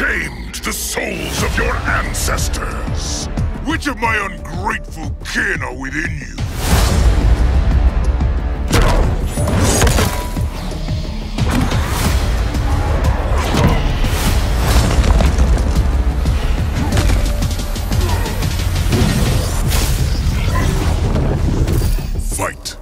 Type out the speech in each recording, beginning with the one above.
shamed the souls of your ancestors. Which of my ungrateful kin are within you? Fight.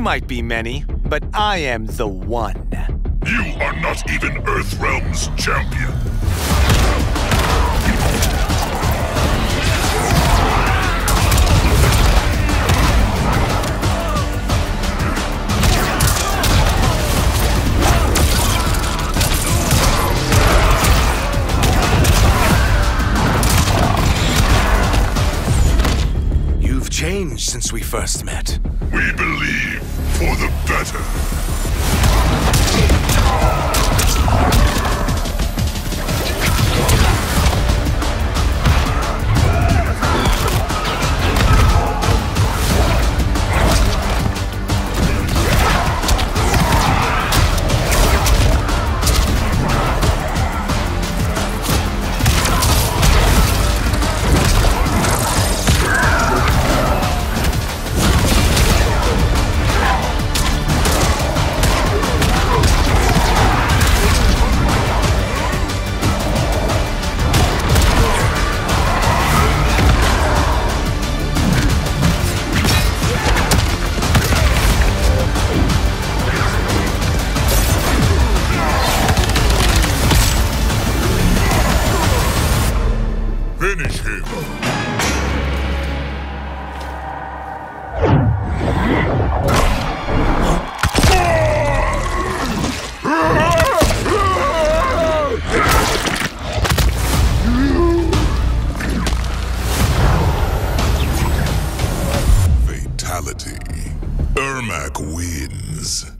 Might be many, but I am the one. You are not even Earthrealm's champion. Changed since we first met. We believe for the better. Ermac wins.